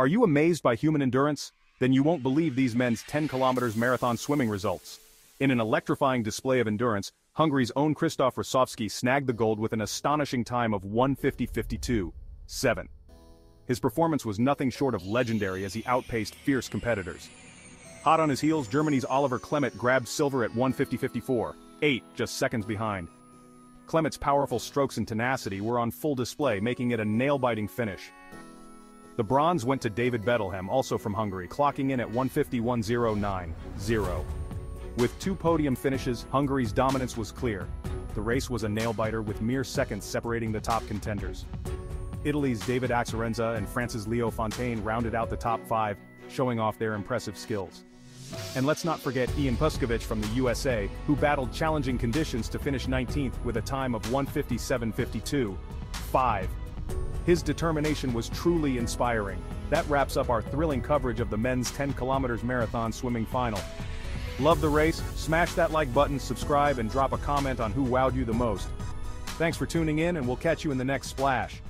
Are you amazed by human endurance? Then you won't believe these men's 10 kilometers marathon swimming results. In an electrifying display of endurance, Hungary's own Kristóf Rasovszky snagged the gold with an astonishing time of 150.52, 7. His performance was nothing short of legendary as he outpaced fierce competitors. Hot on his heels, Germany's Oliver Klemet grabbed silver at 150.54, 8, just seconds behind. Klemet's powerful strokes and tenacity were on full display making it a nail-biting finish. The bronze went to David Betlehem also from Hungary clocking in at 151.09, With two podium finishes, Hungary's dominance was clear. The race was a nail-biter with mere seconds separating the top contenders. Italy's David Acerenza and France's Leo Fontaine rounded out the top five, showing off their impressive skills. And let's not forget Ian Puskovitch from the USA, who battled challenging conditions to finish 19th with a time of 157.52. 5. His determination was truly inspiring. That wraps up our thrilling coverage of the men's 10 kilometers marathon swimming final. Love the race? Smash that like button, subscribe and drop a comment on who wowed you the most. Thanks for tuning in and we'll catch you in the next splash.